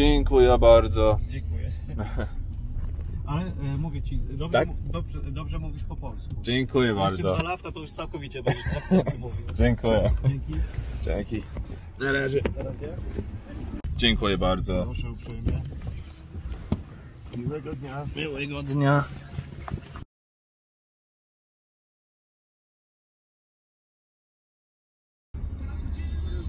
Dziękuję bardzo. Dziękuję. Ale e, mówię ci, dobrze, Tak? mu- dobrze, dobrze mówisz po polsku. Dziękuję Jeszcze bardzo. dwa lata to już całkowicie będziesz z akcentem mówił. Dziękuję. Dzięki. Dzięki. Na razie. Na razie. Dziękuję bardzo. Proszę uprzejmie. Miłego dnia. Miłego dnia.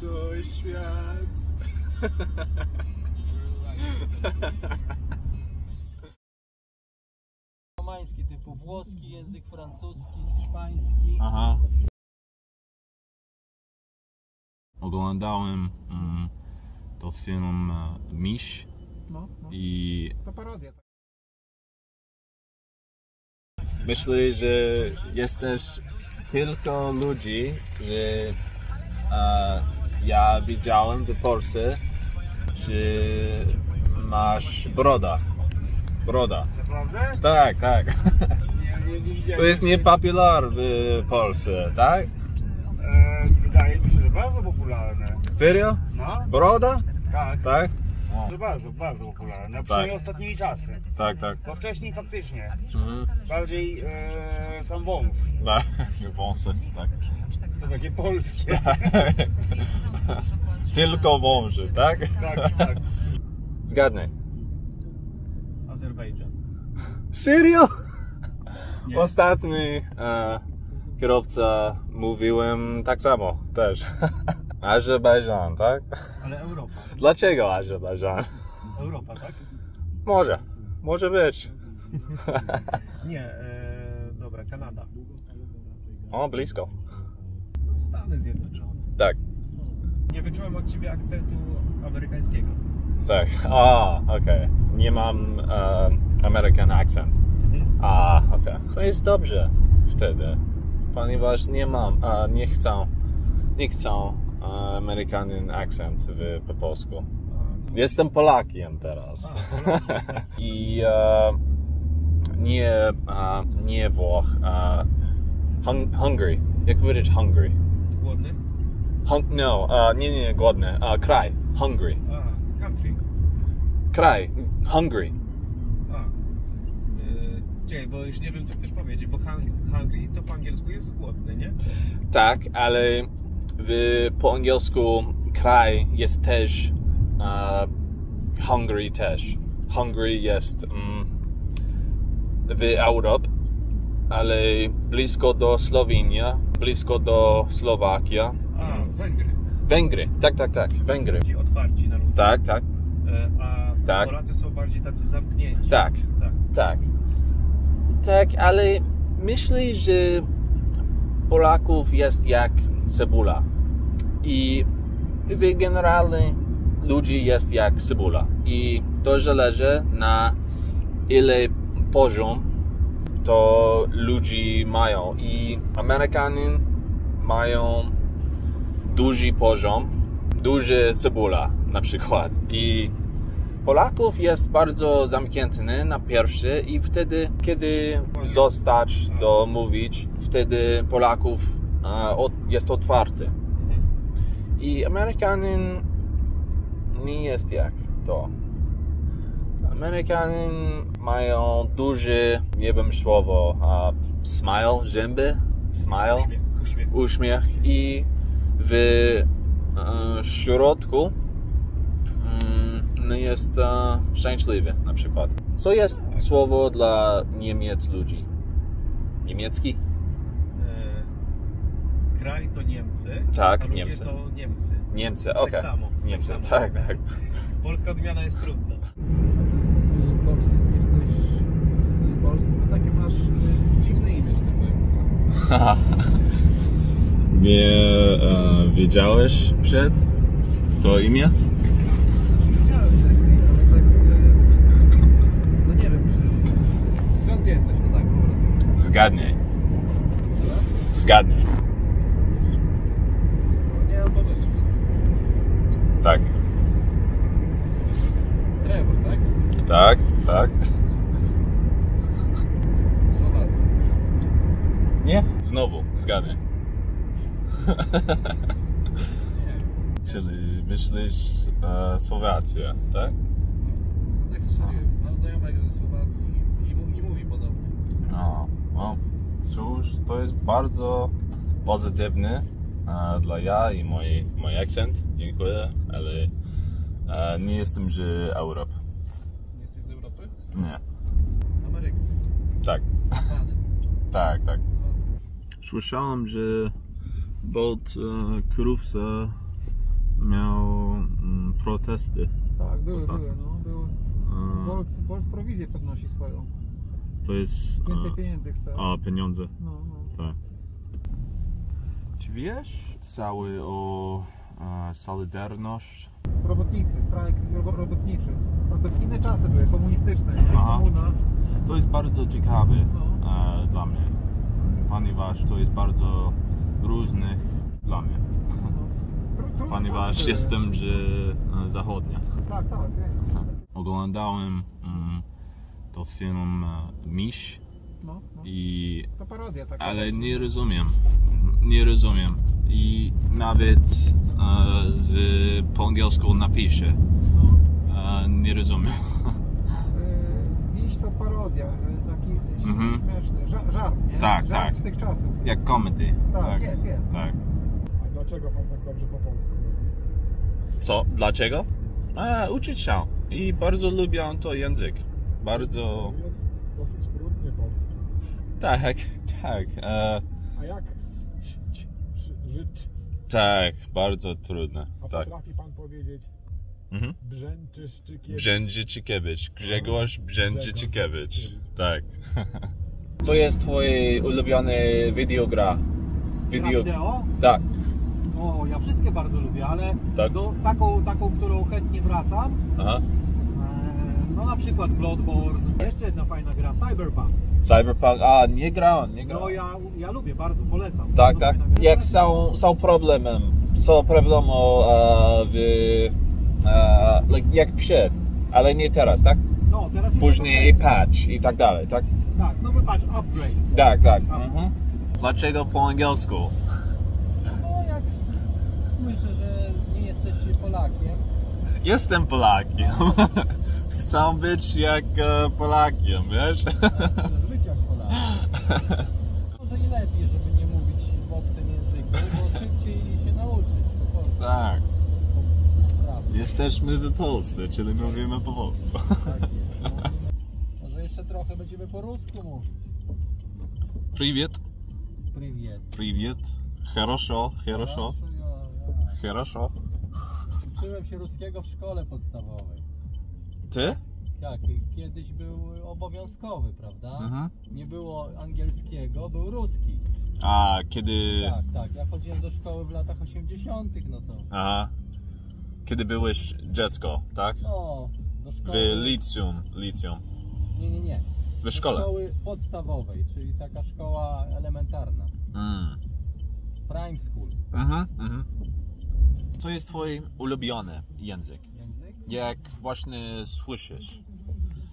Cześć świat. Romański typu włoski język, francuski, hiszpański. Aha. Oglądałem mm, to film e, Miś No, no. i To parodia. myślę, że jesteś tylko ludzi, że e, ja widziałem w Polsce, że masz broda. Broda. Naprawdę? Tak, tak. Nie. To jest niepopular w Polsce, tak? E, wydaje mi się, że bardzo popularne. Serio? No, Broda? tak. Tak? To bardzo, bardzo popularne. Tak. Przynajmniej ostatnimi czasy. Tak, tak. Bo wcześniej faktycznie. Mhm. Bardziej e, sam wąs. Tak, wąsy, tak. To takie polskie. Tylko wąży, tak? Tak, tak. Zgadnij. Azerbejdżan. Serio? Nie. Ostatni e, kierowca mówiłem tak samo też. Azerbejdżan, tak? Ale Europa. Dlaczego Azerbejdżan? Europa, tak? Może, może być. Nie, e, dobra, Kanada. O, blisko. Stany Zjednoczone. Tak, Nie wyczułem od ciebie akcentu amerykańskiego. tak. A, okej. Nie mam e, American accent. A, okej. To jest dobrze wtedy, ponieważ nie mam, a nie chcę, nie chcę e, American accent w, po polsku. Jestem Polakiem teraz. I e, nie, e, nie Włoch, e, hung, hungry. Jak powiedzieć hungry? Głodny? Hung, no, e, nie, nie, głodny. E, kraj. Hungry. A, country. Kraj. Hungry. A. E, Czekaj, bo już nie wiem, co chcesz powiedzieć, bo hung, hungry to po angielsku jest głodny, nie? Tak, ale w, po angielsku kraj jest też e, hungry też. Hungry jest mm, w Europie, ale blisko do Słowenia, blisko do Słowakia. Węgry. Węgry, tak, tak, tak, Węgry. Ci otwarci na ludzi. Tak, tak, E, a Tak. Polacy są bardziej tacy zamknięci. tak, Tak. tak. Tak, ale myślę, że Polaków jest jak cebula. I generalnie ludzi jest jak cebula. I to zależy na ile poziom to ludzi mają. I Amerykanie mają duży poziom, duży cebula na przykład. I Polaków jest bardzo zamknięty na pierwszy i wtedy, kiedy zostać do mówić, wtedy Polaków jest otwarty. I Amerykanin nie jest jak to. Amerykanin mają duży, nie wiem słowo, a smile, zęby, smile, uśmiech. uśmiech i w e, środku mm, nie jest e, szczęśliwy na przykład. Co jest słowo dla Niemiec ludzi? Niemiecki? E, kraj to Niemcy. Tak, Niemcy. to Niemcy. Niemcy, Tak okej. samo, Niemcy, tak tak, samo. tak. Polska odmiana jest trudna. A ty z Polski jesteś z Polski, bo takie masz dziwne imię, że tak powiem. Nie e, wiedziałeś przed to imię? No nie wiem, czy... Skąd jesteś, no tak po prostu. Zgadnij. Zgadnij. No nie mam pomysłu. Tak. Trevor, tak? Tak, tak. Słowacja. Nie? Znowu, zgadnij. Czyli myślisz e, Słowacja, tak? tak strzeliłem. Mam znajomego ze Słowacji i, mu- i mówi podobnie. No, no, cóż, to jest bardzo pozytywny e, dla ja i mój, mój akcent. Dziękuję, ale e, nie jestem z Europy. Nie jesteś z Europy? Nie. Ameryka. Tak, Stany. tak, tak. No, Słyszałem, że Bolt e, Krówce miał mm, protesty. Tak, były, Ostatnio. były, no, były. E, Volt, Volt prowizję podnosi swoją. to jest Więcej e, pieniędzy chce. a, pieniądze. No, no. Tak. Czy wiesz cały o e, Solidarność? Robotnicy, strajk robo- robotniczy. No to inne czasy były, komunistyczne? Aha. komuna. To jest bardzo ciekawe No. e, dla mnie, ponieważ to jest bardzo różnych dla mnie, No. Ponieważ jestem z e, zachodnia. Tak, tak, wiem. Oglądałem mm, to film e, Miś No, no. i To parodia taka. ale nie rozumiem, nie rozumiem i nawet e, z po angielsku napiszę, No. e, nie rozumiem. Yy, Miś to parodia, Mhm. śmieszny, żart, żart, nie? Tak, żart tak. z tych czasów. Jak comedy. Tak, jest, jest. Tak. A dlaczego pan tak dobrze po polsku mówi? Co? Dlaczego? A, uczyć się. I bardzo lubię to język. Bardzo. Jest dosyć trudny polski. Tak, tak. E, A jak żyć? tak, bardzo trudne. A Tak. potrafi pan powiedzieć Mhm. Brzęczyszczykiewicz? Brzęczyczykiewicz. Grzegorz Brzęczyczykiewicz. Brzęczykiewicz. Tak. Co jest twój ulubiony videogra? Gra wideo? Tak. O, ja wszystkie bardzo lubię, ale Tak. do, taką, taką, którą chętnie wracam, Aha. e, no na przykład Bloodborne, jeszcze jedna fajna gra, Cyberpunk. Cyberpunk. A, nie grałem, nie No grałem. ja, ja lubię, bardzo polecam. Tak, Bardzo tak. Jak są, są problemem, są problemy e, w, e, like, jak przed, ale nie teraz, tak? No, teraz Później patch i tak dalej, tak? Patch, upgrade. Tak, tak. Mhm. Dlaczego po angielsku? No jak słyszę, że nie jesteś Polakiem, Jestem Polakiem. Chcę być jak e, Polakiem, wiesz? być jak Polak. Może i lepiej, żeby nie mówić w obcym języku, bo szybciej się nauczysz po polsku. tak. Jesteśmy w Polsce, czyli mówimy po polsku. Tak jest. No Może jeszcze trochę będziemy po rusku mówić. Привет. Привет. Привет. Хорошо, хорошо, ja, ja. хорошо. Uczyłem się ruskiego w szkole podstawowej. Ty? Tak, kiedyś był obowiązkowy, prawda? Mhm. Nie było angielskiego, był ruski. A kiedy... Tak, tak. Ja chodziłem do szkoły w latach 80., no to. Aha. Kiedy byłeś dziecko, tak? No, do W szkoły. liceum, liceum. Nie, nie, nie. W Do szkole. szkoły podstawowej, czyli taka szkoła elementarna. Mm. Prime school. Mhm, mhm. Co jest twój ulubiony język? Język? Jak właśnie słyszysz?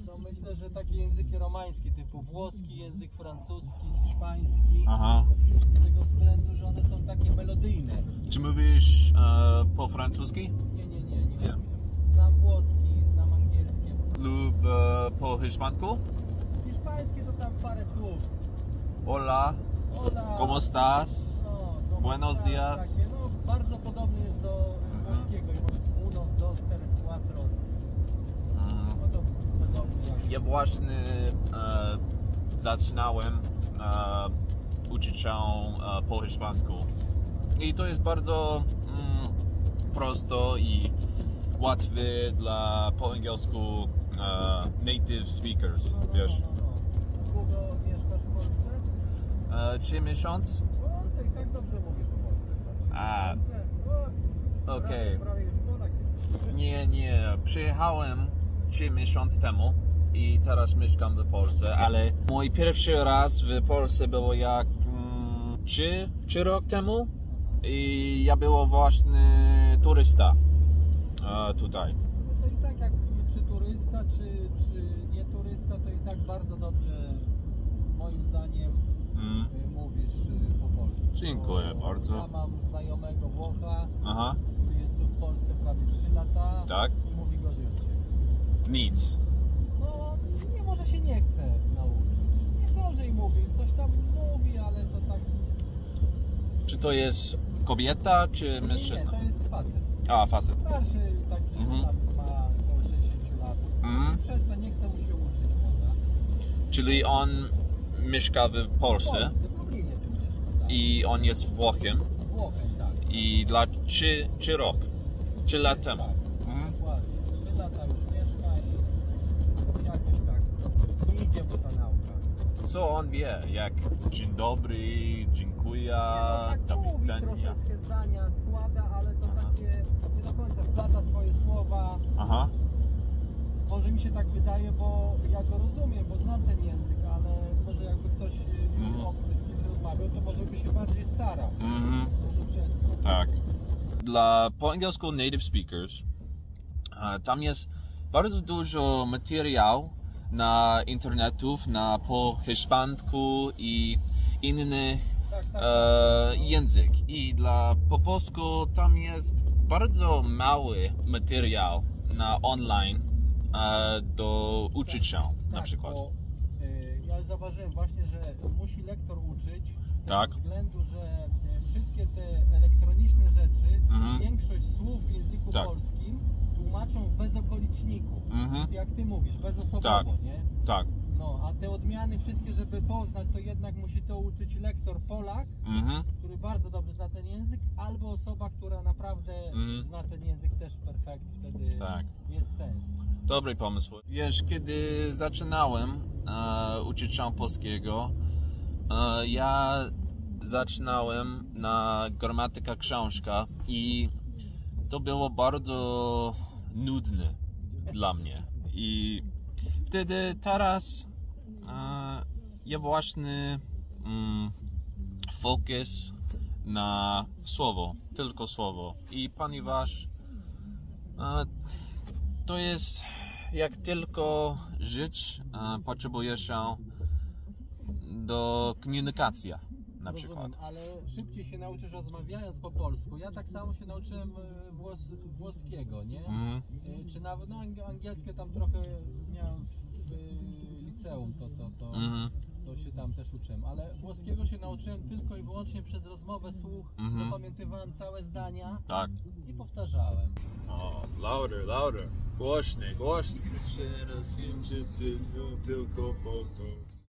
To myślę, że takie języki romańskie, typu włoski, język francuski, hiszpański. Aha. Z tego względu, że one są takie melodyjne. Czy mówisz e, po francuski? Nie, nie, nie, nie. Umiem. Znam włoski, znam angielskie. Lub e, po hiszpańsku? Hiszpańskie to tam parę słów. Hola, Hola. ¿cómo estás? No, como Buenos estás, días. Takie, no, bardzo podobny jest do włoskiego. Uno, dos, tres, cuatro. Mm. No to podobnie jak... Ja właśnie e, zaczynałem e, uczyć się e, po hiszpańsku. I to jest bardzo mm, prosto i łatwe dla po angielsku e, native speakers, No, no, wiesz. no, no, no. Długo mieszkasz w Polsce? E, trzy miesiące? O, ty i tak dobrze mówisz po polsku. Znaczy, A, okej. Polak jesteś. Nie, nie. Przyjechałem 3 miesiące temu i teraz mieszkam w Polsce, ale mój pierwszy raz w Polsce było jak 3, 3 rok temu i ja było właśnie turysta e, tutaj. No to i tak jak czy turysta, czy, czy nie turysta, to i tak bardzo dobrze moim zdaniem Mm. y, mówisz y, po polsku. Dziękuję bardzo. Ja mam znajomego Włocha, Aha, który jest tu w Polsce prawie 3 lata tak? i mówi gorzej od ciebie. Nic. nie chce nauczyć. Gorzej mówi, ktoś tam mówi, ale to tak... Czy to jest kobieta, czy Nie, nie, mężczyzna? to jest facet. A, facet. Starszy taki Mhm. ma około 60 lat. Mhm. Przez to nie chce mu się uczyć, prawda? Czyli on mieszka W Polsce w Lublinie tu mieszka, tak. I on jest Włochem Włochem, tak. i dla czy, czy rok? Czy lat temu? Tak, Mhm. dokładnie. Trzy lata już mieszka i jakoś tak idzie mu ta nauka. Co on wie? Jak dzień dobry, dziękuję, tak do mówi widzenia. troszeczkę zdania, składa, ale to Aha. takie nie do końca wplata swoje słowa. Aha, Może mi się tak wydaje, bo ja go rozumiem, bo znam ten język, rozmawiał, to może by się bardziej starał. mhm. Tak. Dla po angielsku native speakers e, tam jest bardzo dużo materiału na internetów, na po hiszpańsku i innych Tak, tak. e, język. I dla po polsku tam jest bardzo mały materiał na online e, do uczyć się na Tak, przykład. Bo, y, ja zauważyłem właśnie, że musi lektor uczyć Tak. względu, że y, wszystkie te elektroniczne rzeczy, Mhm. większość słów w języku Tak. polskim tłumaczą w bezokoliczniku. Mhm. Jak ty mówisz, bezosobowo, Tak. nie? Tak. No, a te odmiany wszystkie, żeby poznać, to jednak musi to uczyć lektor Polak, Mhm. który bardzo dobrze zna ten język, albo osoba, która naprawdę Mhm. zna ten język też perfekt, wtedy Tak. jest sens. Dobry pomysł. Wiesz, kiedy zaczynałem e, uczyć się polskiego, e, ja zaczynałem na gramatyka książka i to było bardzo nudne dla mnie. I wtedy teraz e, ja właśnie mm, fokus na słowo, tylko słowo. I ponieważ e, to jest jak tylko żyć, e, potrzebuje się do komunikacji na przykład. Rozumiem, ale szybciej się nauczysz rozmawiając po polsku. Ja tak samo się nauczyłem e, włos, włoskiego, nie? E, Czy nawet no, ang- angielskie tam trochę miałem w, w liceum, to, to, to, Mhm. to się tam też uczyłem. Ale włoskiego się nauczyłem tylko i wyłącznie przez rozmowę, słuch. Mhm. Zapamiętywałem całe zdania Tak. i powtarzałem. O, louder, louder. Głośniej, głośniej. Jeszcze raz wiem, że ty tylko po to.